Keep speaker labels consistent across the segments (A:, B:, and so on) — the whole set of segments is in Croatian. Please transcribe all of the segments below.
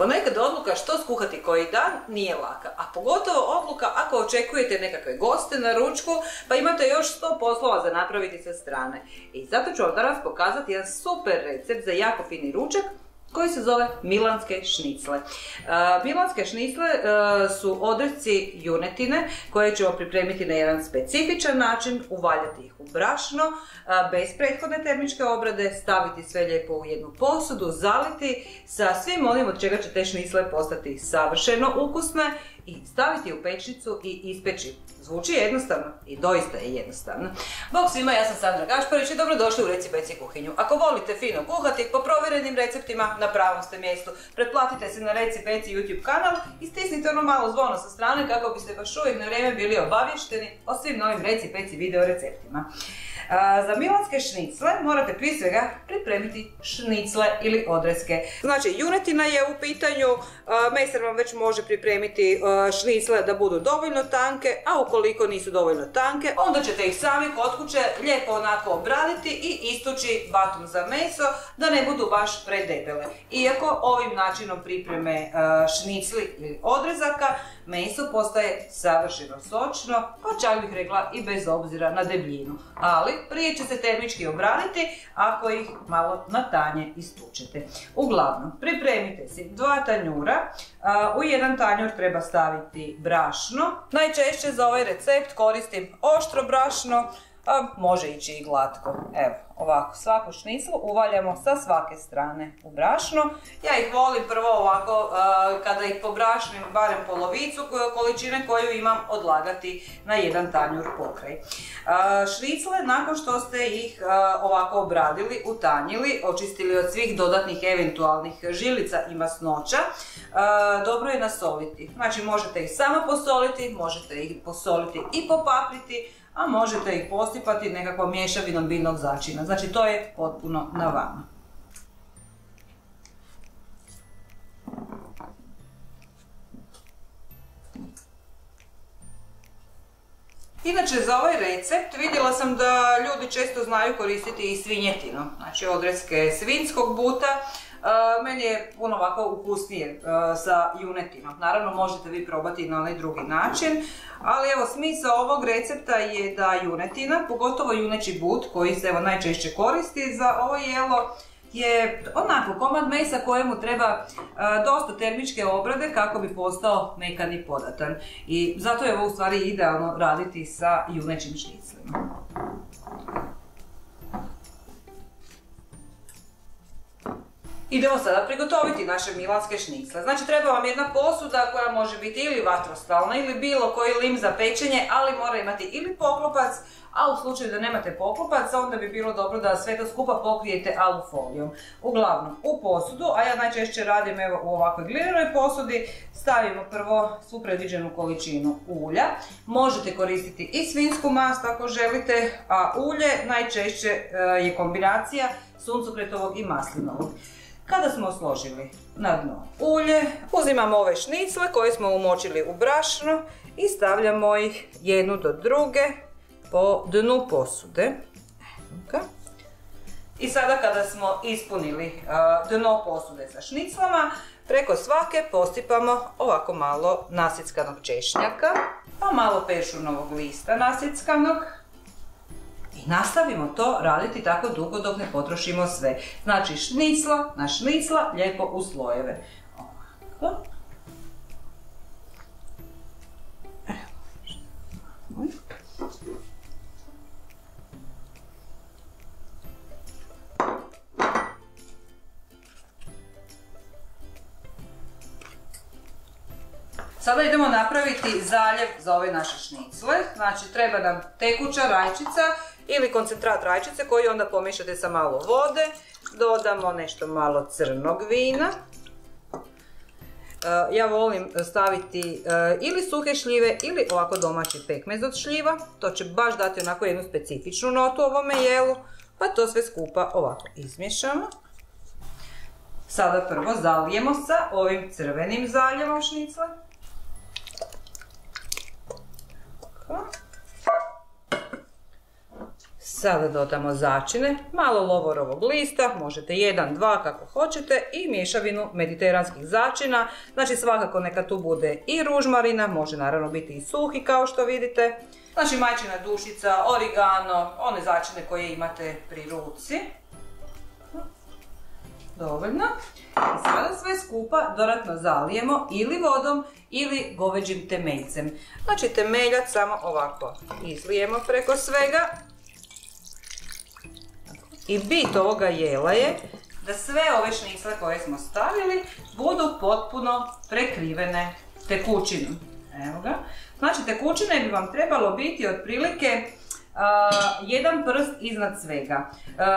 A: Ponekad odluka što skuhati koji dan nije laka, a pogotovo odluka ako očekujete nekakve goste na ručku, pa imate još sto poslova za napraviti sa strane. I zato ću vam danas pokazati jedan super recept za jako fini ručak koji se zove milanske šnicle. E, milanske šnicle e, su odreci junetine koje ćemo pripremiti na jedan specifičan način, uvaljati ih u brašno, e, bez prethodne termičke obrade, staviti sve lijepo u jednu posudu, zaliti sa svim onim od čega će te šnicle postati savršeno ukusne i staviti u pečnicu i ispeći. Zvuči jednostavno i doista je jednostavno. Bog svima, ja sam Sandra Gašparić i dobrodošli u Reci Beci kuhinju. Ako volite fino kuhati, po provjerenim receptima na pravom ste mjestu. Pretplatite se na Reci Beci YouTube kanal i stisnite ono malo zvono sa strane kako biste baš uvijek na vrijeme bili obavješteni o svim novim Reci Beci video receptima. Za milanske šnicle morate prije svega pripremiti šnicle ili odreske. Znači, junetina je u pitanju, mesar vam već može pripremiti šnicle da budu dovoljno tanke, a ukoliko nisu dovoljno tanke, onda ćete ih sami kod kuće lijepo onako obraditi i istući batom za meso da ne budu baš predebele. Iako ovim načinom pripreme šnicli ili odrezaka, meso postaje savršeno sočno, pa čak bih rekla i bez obzira na debljinu. Ali prije će se termički obraniti ako ih malo na tanje istučete. Uglavnom, pripremite si dva tanjura. U jedan tanjur treba staviti brašno. Najčešće za ovaj recept koristim oštro brašno, a može ići i glatko. Evo, ovako, svaku šniclu uvaljamo sa svake strane u brašno. Ja ih volim prvo ovako, kada ih pobrašnim barem polovicu količine koju imam odlagati na jedan tanjur pokraj. Šnicle, nakon što ste ih ovako obradili, utanjili, očistili od svih dodatnih eventualnih žilica i masnoća, dobro je nasoliti. Znači možete ih samo posoliti, možete ih posoliti i popapriti, a možete ih posipati nekakvom mješavinom biljnog začina. Znači to je potpuno na vama. Inače za ovaj recept vidjela sam da ljudi često znaju koristiti i svinjetinu, znači odreske svinskog buta, meni je puno ovako ukusnije sa junetinom. Naravno možete vi probati na onaj drugi način, ali evo smisao ovog recepta je da junetina, pogotovo juneći but koji se evo najčešće koristi za ovo jelo, je onako komad mesa kojemu treba dosta termičke obrade kako bi postao mekan i podatan. I zato je ovo u stvari idealno raditi sa junećim šniclima. Idemo sada prigotoviti naše milanske šnicle. Znači treba vam jedna posuda koja može biti ili vatrostalna ili bilo koji lim za pečenje, ali mora imati ili poklopac, a u slučaju da nemate poklopac, onda bi bilo dobro da sve to skupa pokrijete alufolijom. Uglavnom, u posudu, a ja najčešće radim evo u ovakvoj glinenoj posudi, stavimo prvo svu predviđenu količinu ulja. Možete koristiti i svinsku mast ako želite, a ulje najčešće e, je kombinacija suncokretovog i maslinovog. Kada smo složili na dno? Ulje, uzimamo ove šnicle koje smo umočili u brašno i stavljamo ih jednu do druge po dnu posude. I sada kada smo ispunili dno posude sa šniclama, preko svake posipamo ovako malo nasjeckanog češnjaka, pa malo pešunovog lista nasjeckanog, i nastavimo to raditi tako dugo dok ne potrošimo sve. Znači šnicla na šnicla lijepo u slojeve. Ovako. Sada idemo napraviti zaljev za ove naše šnicle. Znači treba nam tekuća rajčica ili koncentrat rajčice koji onda pomiješate sa malo vode. Dodamo nešto malo crnog vina. E, ja volim staviti e, ili suhe šljive ili ovako domaći pekmez od šljiva. To će baš dati onako jednu specifičnu notu ovome jelu. Pa to sve skupa ovako izmješamo. Sada prvo zalijemo sa ovim crvenim zaljevom šnicle. Sada dodamo začine, malo lovorovog lista, možete jedan, dva kako hoćete i mješavinu mediteranskih začina. Znači svakako neka tu bude i ružmarina, može naravno biti i suhi kao što vidite. Znači majčina dušica, origano, one začine koje imate pri ruci. Dovoljno. I sada sve skupa dodatno zalijemo ili vodom ili goveđim temeljcem. Znači temeljac samo ovako izlijemo preko svega. I bit ovoga jela je da sve ove šnicle koje smo stavili budu potpuno prekrivene tekućinom. Evo ga. Znači tekućine bi vam trebalo biti otprilike jedan prst iznad svega.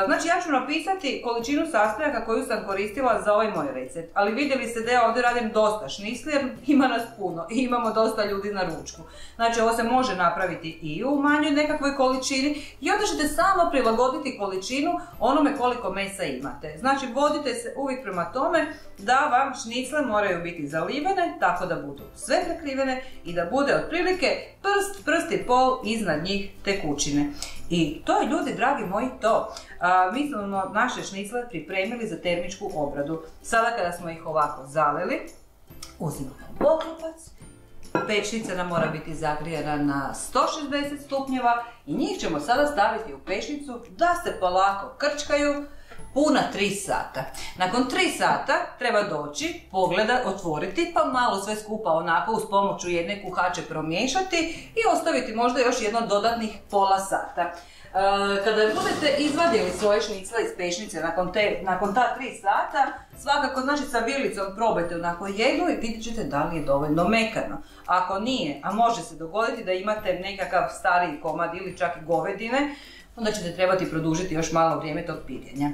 A: Znači ja ću napisati količinu sastojaka koju sam koristila za ovaj moj recept, ali vidjeli ste da ja ovdje radim dosta šnisli jer ima nas puno i imamo dosta ljudi na ručku. Znači ovo se može napraviti i u manjoj nekakvoj količini i onda ćete samo prilagoditi količinu onome koliko mesa imate. Znači vodite se uvijek prema tome da vam šnicle moraju biti zalivene tako da budu sve prekrivene i da bude otprilike prst, prst i pol iznad njih I to je ljudi, dragi moji, to. mi smo naše šnicle pripremili za termičku obradu. Sada kada smo ih ovako zalili, uzimamo poklopac, pečnica nam mora biti zagrijana na 160 stupnjeva i njih ćemo sada staviti u pečnicu da se polako krčkaju, puna 3 sata. Nakon 3 sata treba doći, pogleda, otvoriti, pa malo sve skupa onako uz pomoću jedne kuhače promiješati i ostaviti možda još jedno dodatnih pola sata. E, kada budete izvadili svoje šnicle iz pešnice nakon, te, nakon ta 3 sata, svakako znači sa vilicom probajte onako jednu i vidjet ćete da li je dovoljno mekano. Ako nije, a može se dogoditi da imate nekakav stariji komad ili čak govedine, onda ćete trebati produžiti još malo vrijeme tog pirjenja.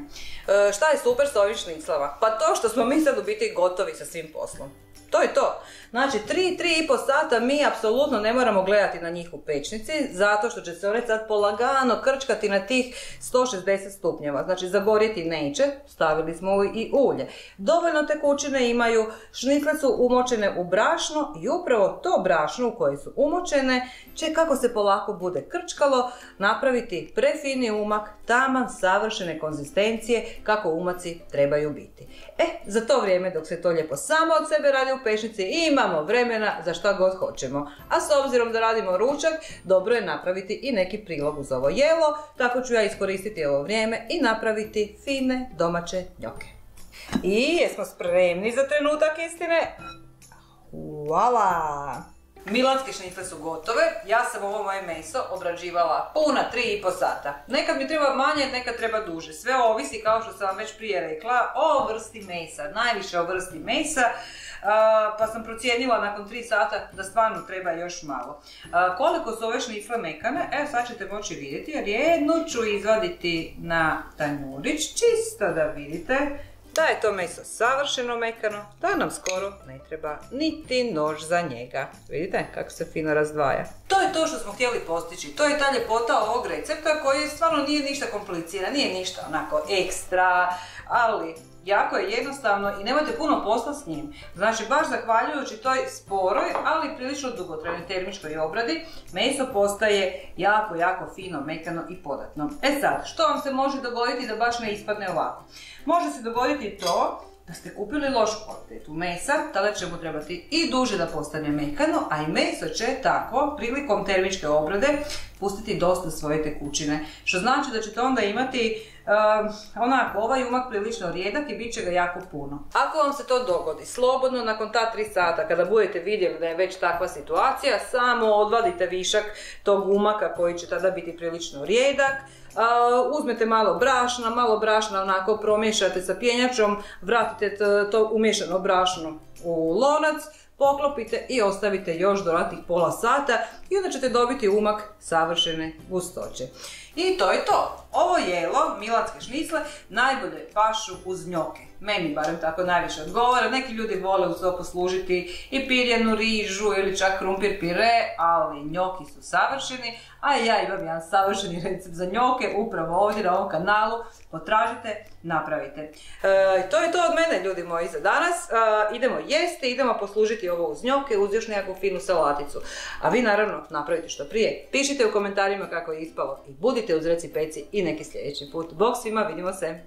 A: E, šta je super s ovim šniclava? Pa to što smo mi sad u biti gotovi sa svim poslom. To je to. Znači, 3-3,5 sata mi apsolutno ne moramo gledati na njih u pečnici, zato što će se one sad polagano krčkati na tih 160 stupnjeva. Znači, zagorjeti neće, stavili smo i ulje. Dovoljno tekućine imaju, šnicle su umočene u brašno i upravo to brašno u koje su umočene će, kako se polako bude krčkalo, napraviti prefini umak, taman, savršene konzistencije kako umaci trebaju biti. E, za to vrijeme dok se to lijepo samo od sebe radi u pešnici imamo vremena za šta god hoćemo. A s obzirom da radimo ručak, dobro je napraviti i neki prilog uz ovo jelo, tako ću ja iskoristiti ovo vrijeme i napraviti fine domaće njoke. I jesmo spremni za trenutak istine? Hvala! Milanske šnicle su gotove, ja sam ovo moje meso obrađivala puna 3,5 sata. Nekad mi treba manje, nekad treba duže. Sve ovisi, kao što sam vam već prije rekla, o vrsti mesa, najviše o vrsti mesa. pa sam procijenila nakon 3 sata da stvarno treba još malo. koliko su ove šnicle mekane, evo sad ćete moći vidjeti jer jednu ću izvaditi na tanjurić, čisto da vidite da je to meso savršeno mekano, da nam skoro ne treba niti nož za njega. Vidite kako se fino razdvaja. To je to što smo htjeli postići. To je ta ljepota ovog recepta koji stvarno nije ništa kompliciran, nije ništa onako ekstra, ali jako je jednostavno i nemate puno posla s njim. Znači, baš zahvaljujući toj sporoj, ali prilično dugotrajnoj termičkoj obradi, meso postaje jako, jako fino, mekano i podatno. E sad, što vam se može dogoditi da baš ne ispadne ovako? Može se dogoditi to da ste kupili lošu kvalitetu mesa, tada će mu trebati i duže da postane mekano, a i meso će tako prilikom termičke obrade pustiti dosta svoje tekućine. Što znači da ćete onda imati onako, ovaj umak prilično rijedak i bit će ga jako puno. Ako vam se to dogodi, slobodno nakon ta 3 sata kada budete vidjeli da je već takva situacija, samo odvadite višak tog umaka koji će tada biti prilično rijedak, uzmete malo brašna, malo brašna onako promiješate sa pjenjačom, vratite to umješano brašno u lonac, poklopite i ostavite još dodatnih pola sata i onda ćete dobiti umak savršene gustoće. I to je to. Ovo jelo, milanske šnicle, najbolje pašu uz njoke. Meni barem tako najviše odgovara. Neki ljudi vole uz to poslužiti i pirjenu rižu ili čak krumpir pire, ali njoki su savršeni. A ja imam jedan savršeni recept za njoke upravo ovdje na ovom kanalu. Potražite, napravite. E, to je to od mene ljudi moji za danas. E, idemo jesti, idemo poslužiti ovo uz njoke, uz još nekakvu finu salaticu. A vi naravno napravite što prije. Pišite u komentarima kako je ispalo i budi budite uz Reci Peci i neki sljedeći put. Bog svima, vidimo se!